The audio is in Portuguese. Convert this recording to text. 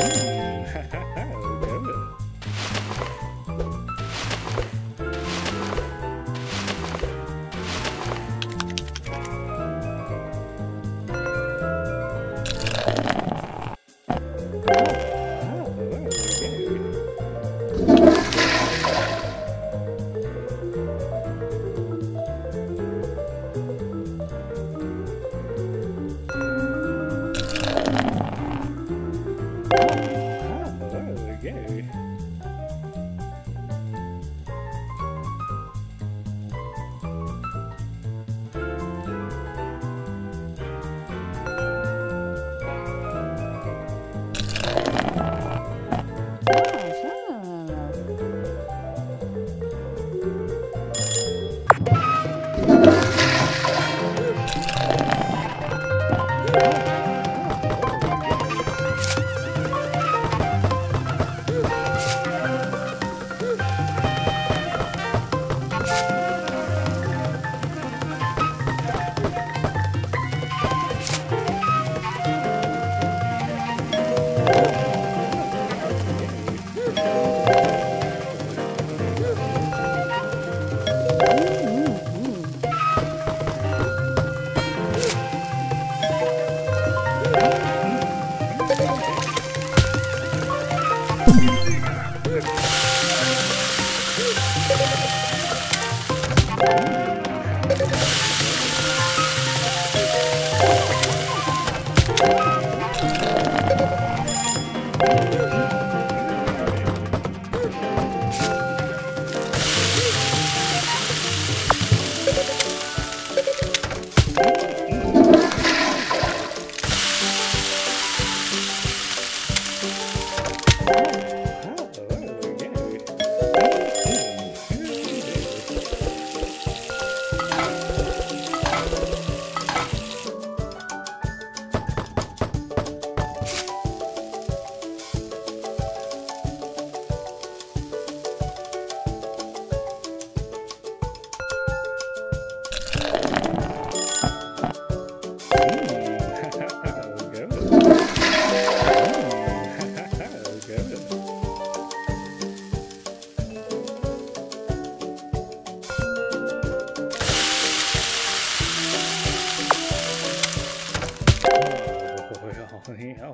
Bye. Bye.